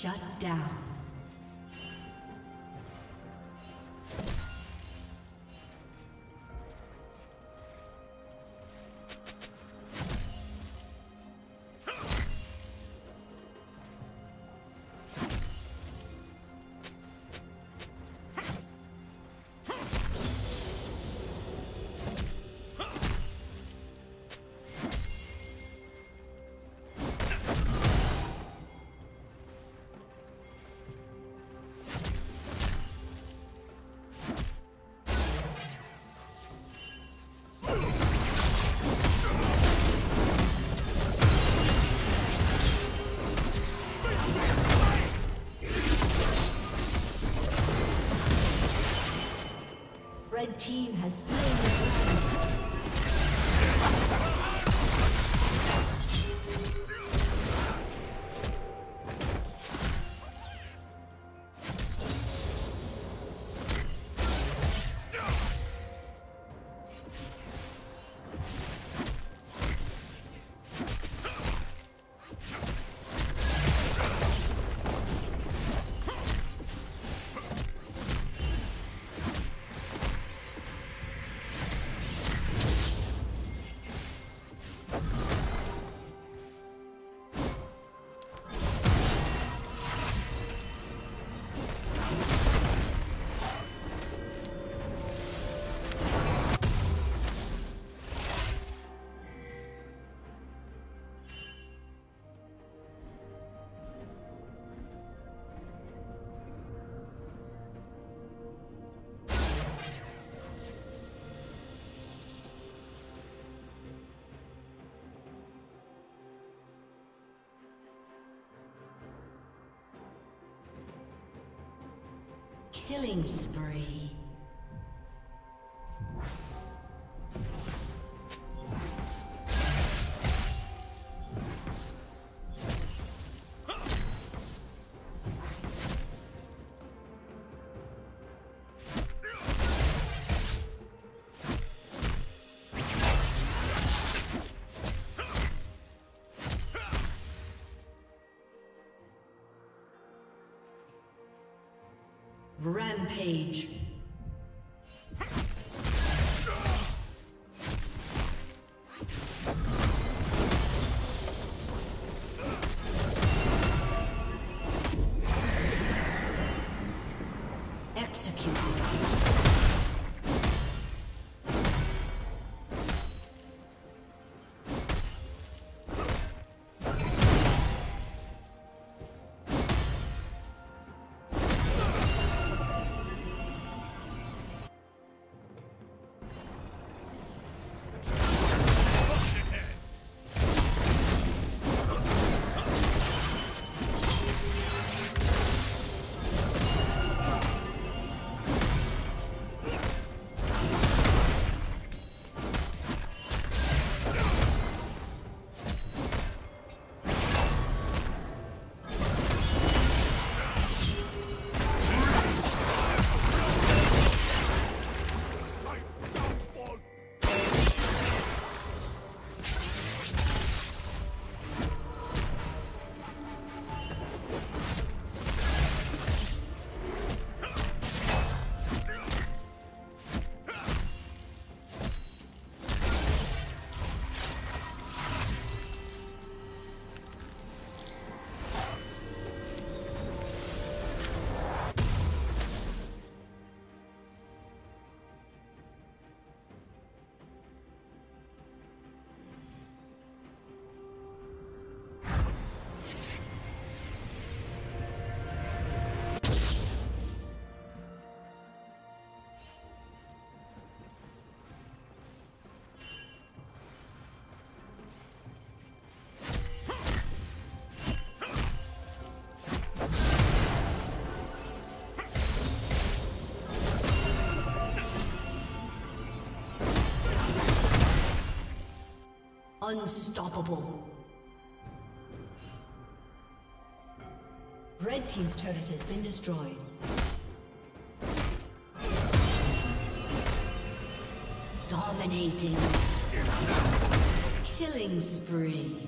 Shut down. Team has slain Killing spree. Rampage. Unstoppable. Red Team's turret has been destroyed. Dominating. Killing spree.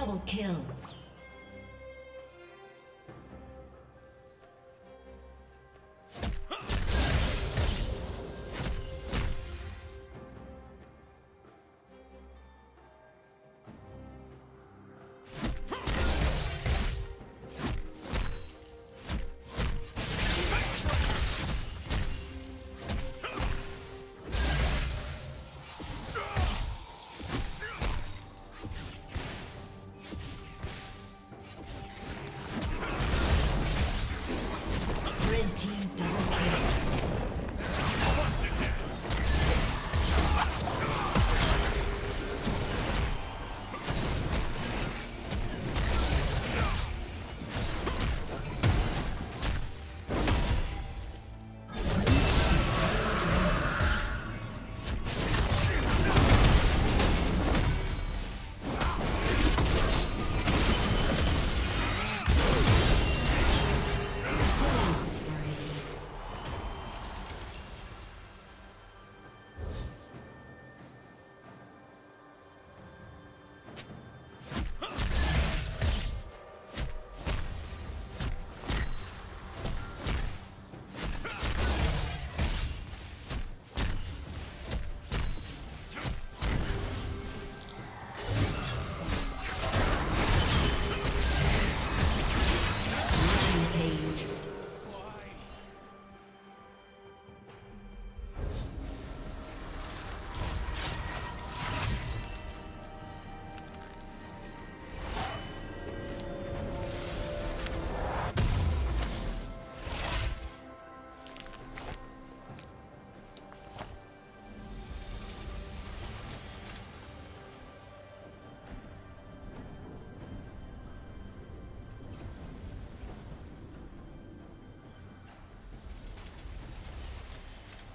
Double kill. Team